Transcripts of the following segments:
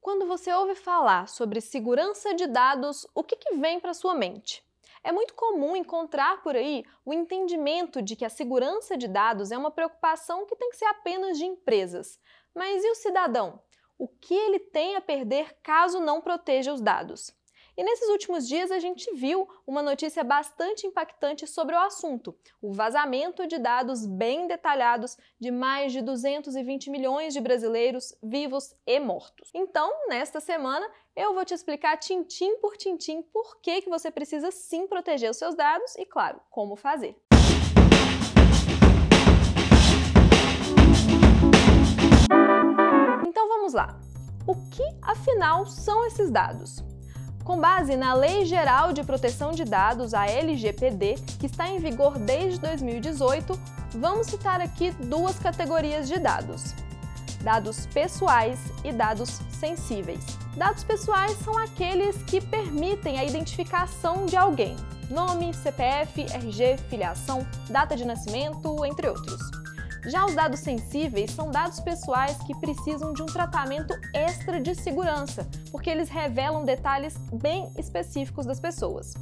Quando você ouve falar sobre segurança de dados, o que, que vem para sua mente? É muito comum encontrar por aí o entendimento de que a segurança de dados é uma preocupação que tem que ser apenas de empresas. Mas e o cidadão? O que ele tem a perder caso não proteja os dados? E nesses últimos dias a gente viu uma notícia bastante impactante sobre o assunto: o vazamento de dados bem detalhados de mais de 220 milhões de brasileiros vivos e mortos. Então, nesta semana, eu vou te explicar tintim por tintim por que, que você precisa sim proteger os seus dados e, claro, como fazer. Então vamos lá. O que afinal são esses dados? Com base na Lei Geral de Proteção de Dados, a LGPD, que está em vigor desde 2018, vamos citar aqui duas categorias de dados: dados pessoais e dados sensíveis. Dados pessoais são aqueles que permitem a identificação de alguém: nome, CPF, RG, filiação, data de nascimento, entre outros. Já os dados sensíveis são dados pessoais que precisam de um tratamento extra de segurança, porque eles revelam detalhes bem específicos das pessoas.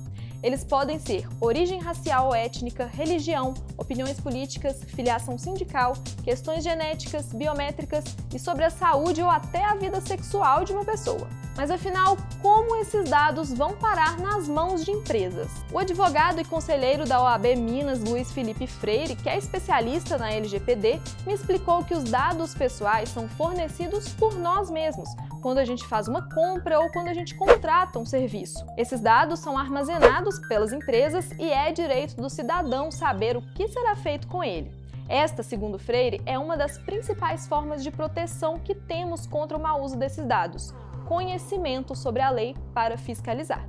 Eles podem ser origem racial ou étnica, religião, opiniões políticas, filiação sindical, questões genéticas, biométricas e sobre a saúde ou até a vida sexual de uma pessoa. Mas afinal, como esses dados vão parar nas mãos de empresas? O advogado e conselheiro da OAB Minas, Luiz Felipe Freire, que é especialista na LGPD, me explicou que os dados pessoais são fornecidos por nós mesmos, quando a gente faz uma compra ou quando a gente contrata um serviço. Esses dados são armazenados pelas empresas e é direito do cidadão saber o que será feito com ele. Esta, segundo Freire, é uma das principais formas de proteção que temos contra o mau uso desses dados conhecimento sobre a lei para fiscalizar.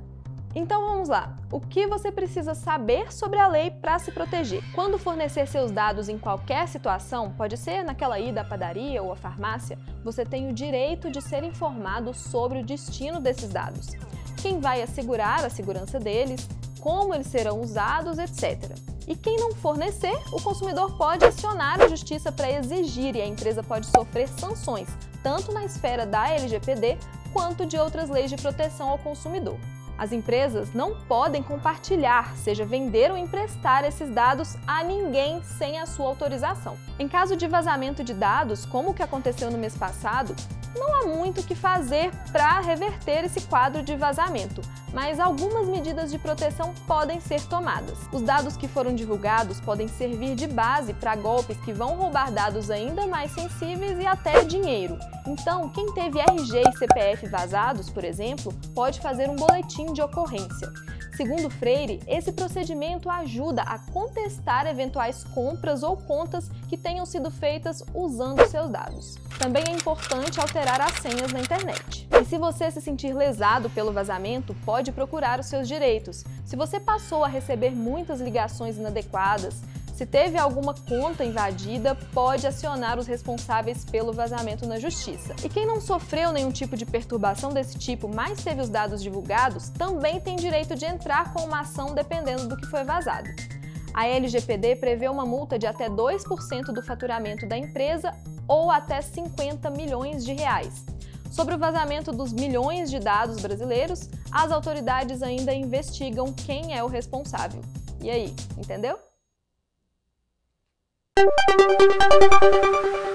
Então vamos lá. O que você precisa saber sobre a lei para se proteger? Quando fornecer seus dados em qualquer situação, pode ser naquela ida à padaria ou à farmácia, você tem o direito de ser informado sobre o destino desses dados. Quem vai assegurar a segurança deles, como eles serão usados, etc. E quem não fornecer, o consumidor pode acionar a justiça para exigir e a empresa pode sofrer sanções, tanto na esfera da LGPD quanto de outras leis de proteção ao consumidor. As empresas não podem compartilhar, seja vender ou emprestar esses dados a ninguém sem a sua autorização. Em caso de vazamento de dados, como o que aconteceu no mês passado, não há muito o que fazer para reverter esse quadro de vazamento, mas algumas medidas de proteção podem ser tomadas. Os dados que foram divulgados podem servir de base para golpes que vão roubar dados ainda mais sensíveis e até dinheiro. Então, quem teve RG e CPF vazados, por exemplo, pode fazer um boletim de ocorrência. Segundo Freire, esse procedimento ajuda a contestar eventuais compras ou contas que tenham sido feitas usando seus dados. Também é importante alterar as senhas na internet. E se você se sentir lesado pelo vazamento, pode procurar os seus direitos. Se você passou a receber muitas ligações inadequadas, se teve alguma conta invadida, pode acionar os responsáveis pelo vazamento na justiça. E quem não sofreu nenhum tipo de perturbação desse tipo, mas teve os dados divulgados, também tem direito de entrar com uma ação dependendo do que foi vazado. A LGPD prevê uma multa de até 2% do faturamento da empresa ou até 50 milhões de reais. Sobre o vazamento dos milhões de dados brasileiros, as autoridades ainda investigam quem é o responsável. E aí, entendeu? Thank you.